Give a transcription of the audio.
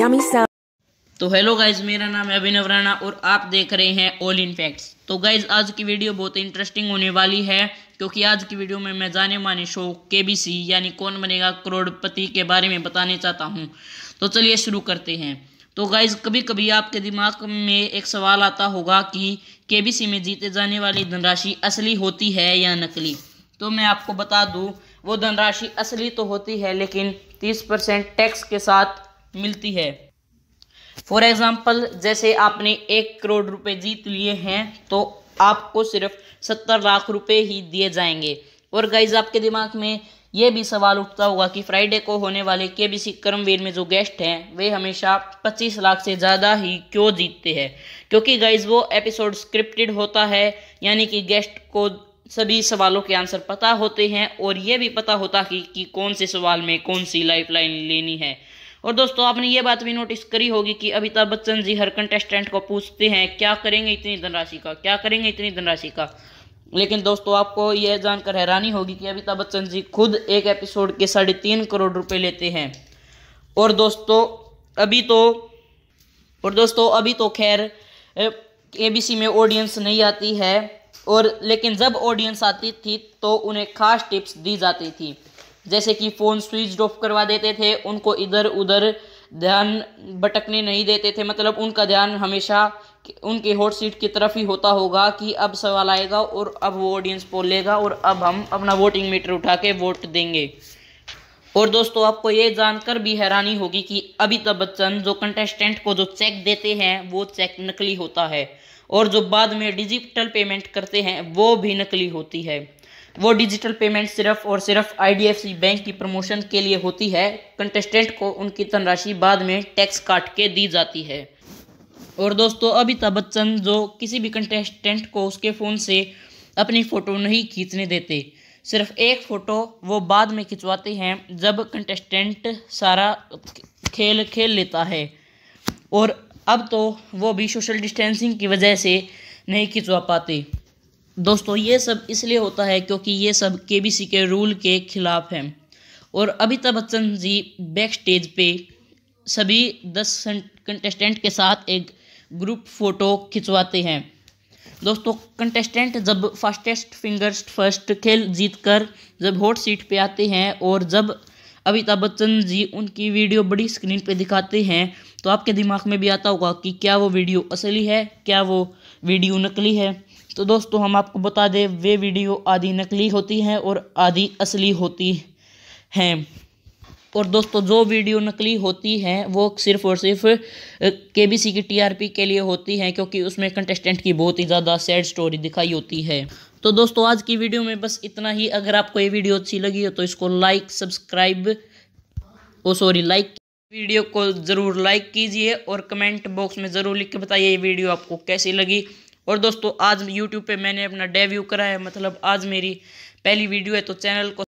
Yummy so. तो hello guys मेरा नाम है अभिनव राणा और आप देख रहे हैं ऑल इन फैक्ट्स तो गाइज़ आज की वीडियो बहुत इंटरेस्टिंग होने वाली है, क्योंकि आज की वीडियो में मैं जाने माने शो के यानी कौन बनेगा करोड़पति के बारे में बताने चाहता हूँ। तो चलिए शुरू करते हैं। तो गाइज़ कभी कभी आपके दिमाग में एक सवाल आता होगा कि केबीसी में जीते जाने वाली धनराशि असली होती है या नकली? तो मैं आपको बता दूँ, वो धनराशि असली तो होती है, लेकिन तीस परसेंट टैक्स के साथ मिलती है। फॉर एग्ज़ाम्पल जैसे आपने एक करोड़ रुपए जीत लिए हैं तो आपको सिर्फ़ सत्तर लाख रुपए ही दिए जाएँगे। और गाइज़ आपके दिमाग में ये भी सवाल उठता होगा कि फ्राइडे को होने वाले के बी सी कर्मवीर में जो गेस्ट हैं वे हमेशा 25 लाख से ज़्यादा ही क्यों जीतते हैं? क्योंकि गाइज़ वो एपिसोड स्क्रिप्टेड होता है यानी कि गेस्ट को सभी सवालों के आंसर पता होते हैं और ये भी पता होता कि, कि कौन से सवाल में कौन सी लाइफ लाइन लेनी है। और दोस्तों, आपने ये बात भी नोटिस करी होगी कि अमिताभ बच्चन जी हर कंटेस्टेंट को पूछते हैं, क्या करेंगे इतनी धनराशि का, क्या करेंगे इतनी धनराशि का? लेकिन दोस्तों, आपको यह जानकर हैरानी होगी कि अमिताभ बच्चन जी खुद एक एपिसोड के साढ़े तीन करोड़ रुपए लेते हैं। और दोस्तों, अभी तो और दोस्तों, अभी तो खैर एबीसी में ऑडियंस नहीं आती है, और लेकिन जब ऑडियंस आती थी तो उन्हें खास टिप्स दी जाती थी। जैसे कि फ़ोन स्विच ऑफ़ करवा देते थे, उनको इधर उधर ध्यान भटकने नहीं देते थे। मतलब उनका ध्यान हमेशा उनके हॉट सीट की तरफ़ ही होता होगा कि अब सवाल आएगा और अब वो ऑडियंस बोलेगा और अब हम अपना वोटिंग मीटर उठा के वोट देंगे। और दोस्तों, आपको ये जानकर भी हैरानी होगी कि अमिताभ बच्चन जो कंटेस्टेंट को जो चेक देते हैं, वो चेक नकली होता है। और जो बाद में डिजिटल पेमेंट करते हैं, वो भी नकली होती है। वो डिजिटल पेमेंट सिर्फ़ और सिर्फ़ आईडीएफसी बैंक की प्रमोशन के लिए होती है। कंटेस्टेंट को उनकी धनराशि बाद में टैक्स काट के दी जाती है। और दोस्तों अमिताभ बच्चन जो किसी भी कंटेस्टेंट को उसके फ़ोन से अपनी फ़ोटो नहीं खींचने देते, सिर्फ़ एक फ़ोटो वो बाद में खिंचवाते हैं जब कंटेस्टेंट सारा खेल खेल लेता है। और अब तो वो भी सोशल डिस्टेंसिंग की वजह से नहीं खिंचवा पाते। दोस्तों, ये सब इसलिए होता है क्योंकि ये सब के के रूल के खिलाफ हैं। और अमिताभ बच्चन जी बैक स्टेज पे सभी दस कंटेस्टेंट के साथ एक ग्रुप फ़ोटो खिंचवाते हैं। दोस्तों कंटेस्टेंट जब फास्टेस्ट फिंगर्स फ़र्स्ट खेल जीत कर जब हॉट सीट पे आते हैं और जब अमिताभ बच्चन जी उनकी वीडियो बड़ी स्क्रीन पे दिखाते हैं तो आपके दिमाग में भी आता होगा कि क्या वो वीडियो असली है, क्या वो वीडियो नकली है। तो दोस्तों, हम आपको बता दें, वे वीडियो आधी नकली होती हैं और आधी असली होती हैं। और दोस्तों, जो वीडियो नकली होती हैं, वो सिर्फ़ और सिर्फ़ के बी सी की टीआरपी के लिए होती हैं, क्योंकि उसमें कंटेस्टेंट की बहुत ही ज़्यादा सैड स्टोरी दिखाई होती है। तो दोस्तों, आज की वीडियो में बस इतना ही। अगर आपको ये वीडियो अच्छी लगी हो तो इसको like subscribe oh sorry like video को ज़रूर लाइक कीजिए और कमेंट बॉक्स में ज़रूर लिख के बताइए ये वीडियो आपको कैसी लगी। और दोस्तों, आज यूट्यूब पे मैंने अपना डेब्यू करा है। मतलब आज मेरी पहली वीडियो है तो चैनल को